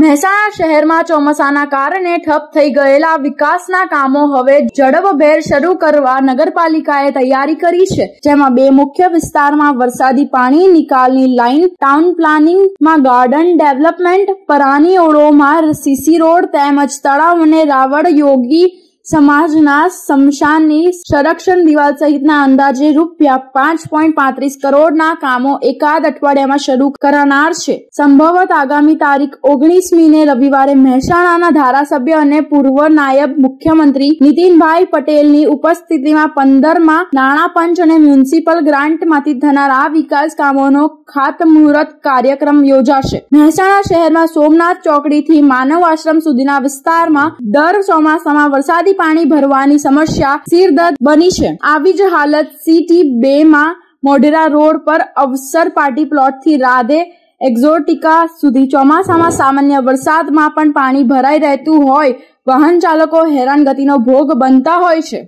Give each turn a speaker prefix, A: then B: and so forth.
A: મહેસાણા શહેરમાં ચોમાસાના કારણે ઠપ થઈ ગયેલા વિકાસના કામો હવે ઝડપભેર શરૂ કરવા નગરપાલિકાએ તૈયારી કરી છે. જેમાં બે મુખ્ય વિસ્તારમાં વરસાદી પાણી નિકાલની લાઇન, ટાઉન પ્લાનિંગમાં ગાર્ડન ડેવલપમેન્ટ, પરાની ઓળોમાં સીસી રોડ તેમજ તળાવ અને રાવળ યોગી સમાજના સ્મશાનની સંરક્ષણ દિવાલ સહિતના અંદાજે રૂપિયા પાંચ પોઈન્ટ પાંત્રીસ કરોડના કામો એકાદ અઠવાડિયામાં શરૂ કરાનાર છે. સંભવત આગામી તારીખ ઓગણીસમીને રવિવારે મહેસાણાના ધારાસભ્ય અને પૂર્વ નાયબ મુખ્યમંત્રી નીતિનભાઈ પટેલની ઉપસ્થિતિમાં પંદરમાં નાણાં પંચ અને મ્યુનિસિપલ ગ્રાન્ટમાંથી થનાર આ વિકાસ કામોનો ખાતમુહૂર્ત કાર્યક્રમ યોજાશે. મહેસાણા શહેરમાં સોમનાથ ચોકડીથી માનવ આશ્રમ સુધીના વિસ્તારમાં દર ચોમાસામાં વરસાદી પાણી ભરવાની સમસ્યા સિરદર્દ બની છે. આવી જ હાલત સીટી બે માં મોઢેરા રોડ પર અવસર પાર્ટી પ્લોટથી રાધે એક્ઝોટિકા સુધી. ચોમાસામાં સામાન્ય વરસાદમાં પણ પાણી ભરાઈ રહેતું હોય વાહન ચાલકો હેરાનગતિનો ભોગ બનતા હોય છે.